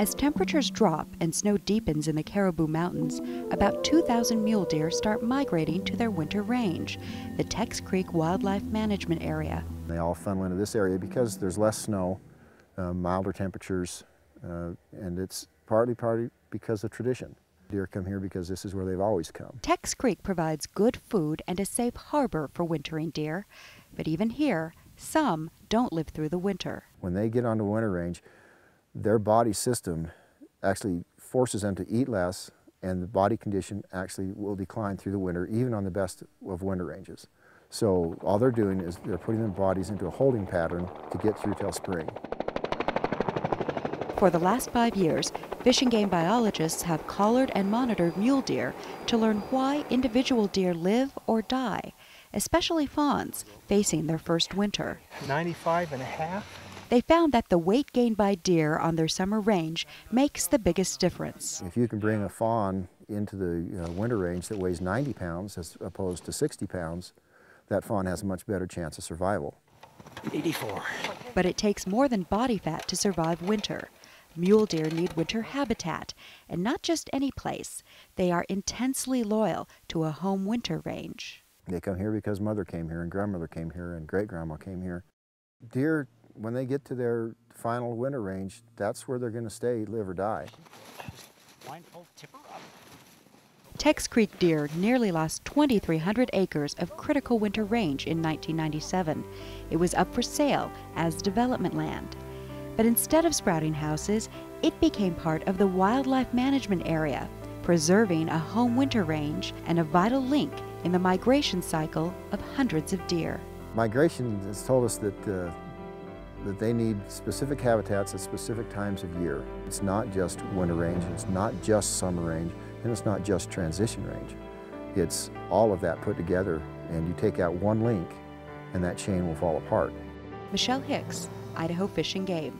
As temperatures drop and snow deepens in the Caribou Mountains, about 2,000 mule deer start migrating to their winter range, the Tex Creek Wildlife Management Area. They all funnel into this area because there's less snow, uh, milder temperatures, uh, and it's partly, partly because of tradition. Deer come here because this is where they've always come. Tex Creek provides good food and a safe harbor for wintering deer, but even here, some don't live through the winter. When they get onto winter range, their body system actually forces them to eat less and the body condition actually will decline through the winter, even on the best of winter ranges. So all they're doing is they're putting their bodies into a holding pattern to get through till spring. For the last five years, fish and game biologists have collared and monitored mule deer to learn why individual deer live or die, especially fawns facing their first winter. 95 and a half. They found that the weight gained by deer on their summer range makes the biggest difference. If you can bring a fawn into the uh, winter range that weighs 90 pounds as opposed to 60 pounds, that fawn has a much better chance of survival. 84. But it takes more than body fat to survive winter. Mule deer need winter habitat, and not just any place. They are intensely loyal to a home winter range. They come here because mother came here and grandmother came here and great grandma came here. Deer when they get to their final winter range, that's where they're going to stay, live or die. Tex Creek deer nearly lost 2,300 acres of critical winter range in 1997. It was up for sale as development land. But instead of sprouting houses, it became part of the wildlife management area, preserving a home winter range and a vital link in the migration cycle of hundreds of deer. Migration has told us that uh, that they need specific habitats at specific times of year. It's not just winter range, it's not just summer range, and it's not just transition range. It's all of that put together, and you take out one link, and that chain will fall apart. Michelle Hicks, Idaho Fish and Game.